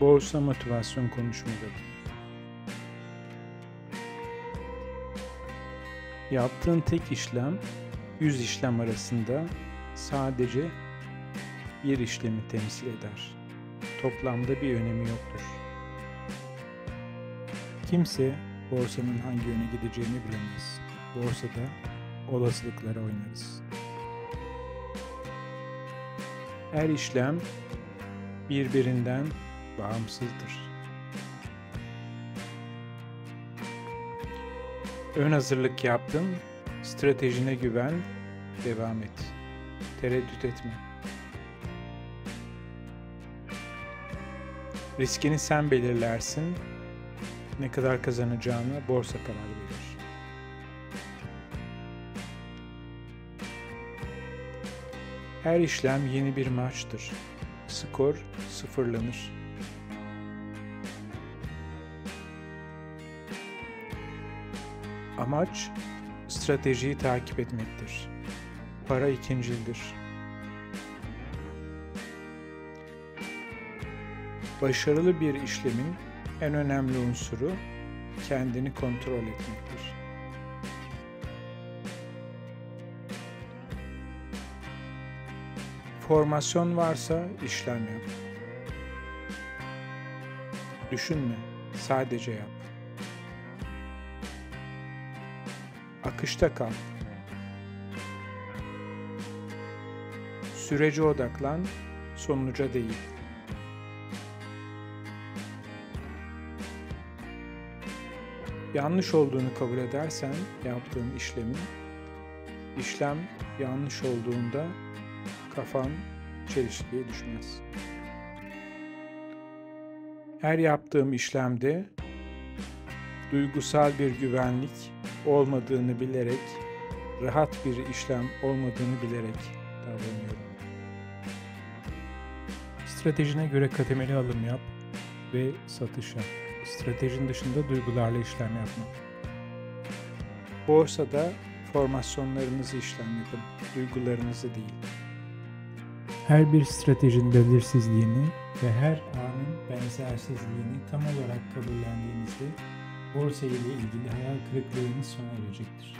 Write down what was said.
Borsa motivasyon konuşmaları. Yaptığın tek işlem 100 işlem arasında sadece bir işlemi temsil eder. Toplamda bir önemi yoktur. Kimse borsanın hangi yöne gideceğini bilemez. Borsada olasılıklara oynarız. Her işlem birbirinden bağımsızdır. Ön hazırlık yaptın, stratejine güven, devam et. Tereddüt etme. Riskini sen belirlersin, ne kadar kazanacağını borsa karar verir. Her işlem yeni bir maçtır. Skor sıfırlanır. Amaç stratejiyi takip etmektir. Para ikincildir. Başarılı bir işlemin en önemli unsuru kendini kontrol etmektir. Formasyon varsa işlem yap. Düşünme, sadece yap. Akışta kal. Sürece odaklan, sonuca değil. Yanlış olduğunu kabul edersen yaptığın işlemin, işlem yanlış olduğunda kafan çelişkiye düşmez. Her yaptığım işlemde duygusal bir güvenlik olmadığını bilerek, rahat bir işlem olmadığını bilerek davranıyorum. Stratejine göre kademeli alım yap ve satış yap. Stratejin dışında duygularla işlem yapma. Borsada formasyonlarınızı işlem yapın, duygularınızı değil. Her bir stratejinin belirsizliğini ve her anın benzersizliğini tam olarak kabullendiğinizde borsa ile ilgili hayal kırıklığınız sona erecektir.